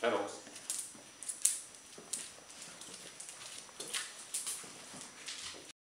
Petals.